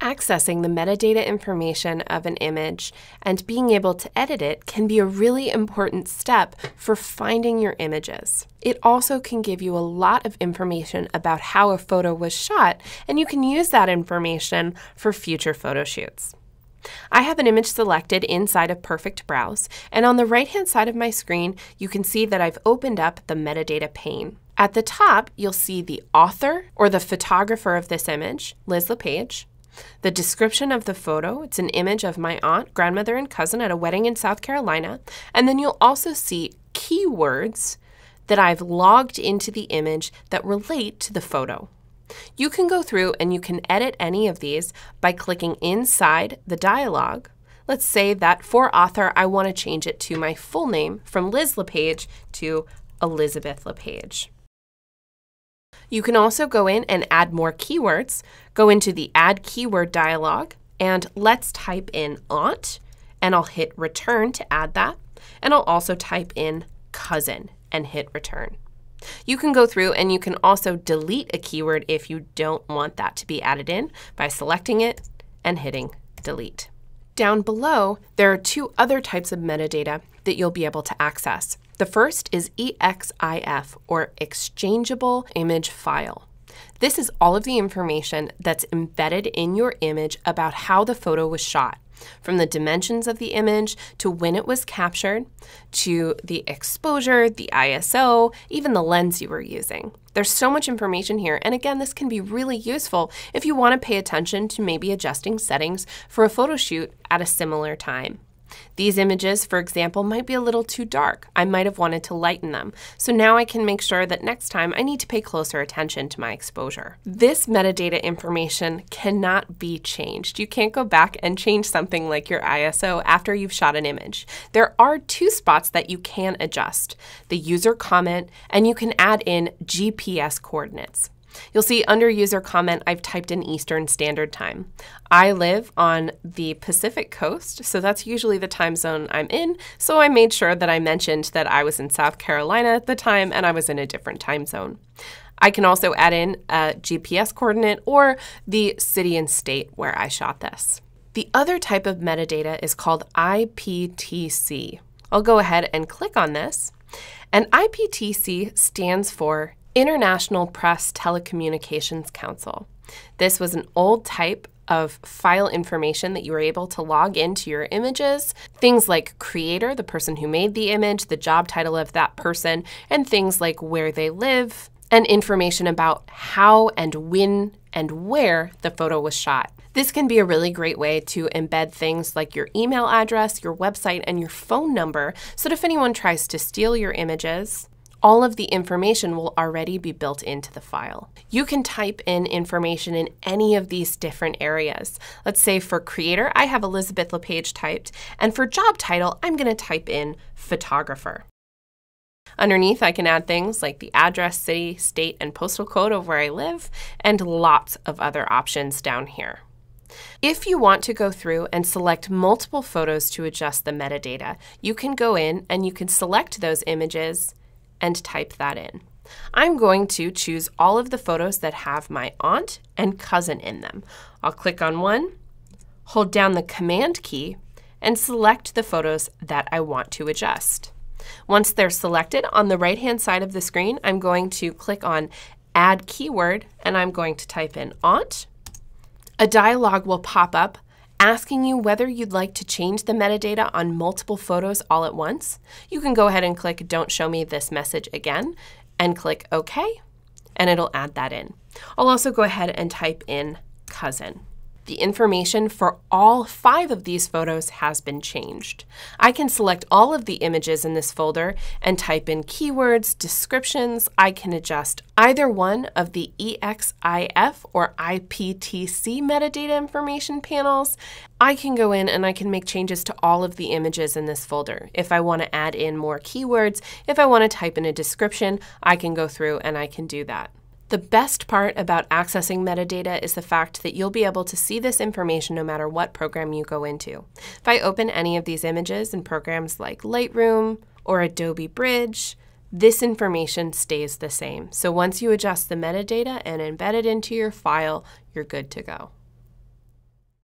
Accessing the metadata information of an image and being able to edit it can be a really important step for finding your images. It also can give you a lot of information about how a photo was shot, and you can use that information for future photo shoots. I have an image selected inside of Perfect Browse, and on the right hand side of my screen, you can see that I've opened up the metadata pane. At the top, you'll see the author or the photographer of this image, Liz LePage, the description of the photo, it's an image of my aunt, grandmother, and cousin at a wedding in South Carolina. And then you'll also see keywords that I've logged into the image that relate to the photo. You can go through and you can edit any of these by clicking inside the dialog. Let's say that for author, I want to change it to my full name from Liz LePage to Elizabeth LePage. You can also go in and add more keywords. Go into the Add Keyword dialog and let's type in aunt, and I'll hit return to add that. And I'll also type in cousin and hit return. You can go through and you can also delete a keyword if you don't want that to be added in by selecting it and hitting delete. Down below, there are two other types of metadata that you'll be able to access. The first is EXIF, or Exchangeable Image File. This is all of the information that's embedded in your image about how the photo was shot, from the dimensions of the image to when it was captured, to the exposure, the ISO, even the lens you were using. There's so much information here, and again, this can be really useful if you want to pay attention to maybe adjusting settings for a photo shoot at a similar time. These images, for example, might be a little too dark. I might have wanted to lighten them. So now I can make sure that next time I need to pay closer attention to my exposure. This metadata information cannot be changed. You can't go back and change something like your ISO after you've shot an image. There are two spots that you can adjust, the user comment, and you can add in GPS coordinates. You'll see under user comment, I've typed in Eastern Standard Time. I live on the Pacific Coast, so that's usually the time zone I'm in. So I made sure that I mentioned that I was in South Carolina at the time and I was in a different time zone. I can also add in a GPS coordinate or the city and state where I shot this. The other type of metadata is called IPTC. I'll go ahead and click on this. And IPTC stands for International Press Telecommunications Council. This was an old type of file information that you were able to log into your images. Things like creator, the person who made the image, the job title of that person, and things like where they live, and information about how and when and where the photo was shot. This can be a really great way to embed things like your email address, your website, and your phone number so that if anyone tries to steal your images, all of the information will already be built into the file. You can type in information in any of these different areas. Let's say for creator, I have Elizabeth LePage typed, and for job title, I'm going to type in photographer. Underneath, I can add things like the address, city, state, and postal code of where I live, and lots of other options down here. If you want to go through and select multiple photos to adjust the metadata, you can go in and you can select those images and type that in. I'm going to choose all of the photos that have my aunt and cousin in them. I'll click on one, hold down the Command key, and select the photos that I want to adjust. Once they're selected, on the right-hand side of the screen, I'm going to click on Add Keyword, and I'm going to type in aunt. A dialog will pop up asking you whether you'd like to change the metadata on multiple photos all at once, you can go ahead and click Don't Show Me This Message Again and click OK, and it'll add that in. I'll also go ahead and type in cousin. The information for all five of these photos has been changed. I can select all of the images in this folder and type in keywords, descriptions. I can adjust either one of the EXIF or IPTC metadata information panels. I can go in and I can make changes to all of the images in this folder. If I want to add in more keywords, if I want to type in a description, I can go through and I can do that. The best part about accessing metadata is the fact that you'll be able to see this information no matter what program you go into. If I open any of these images in programs like Lightroom or Adobe Bridge, this information stays the same. So once you adjust the metadata and embed it into your file, you're good to go.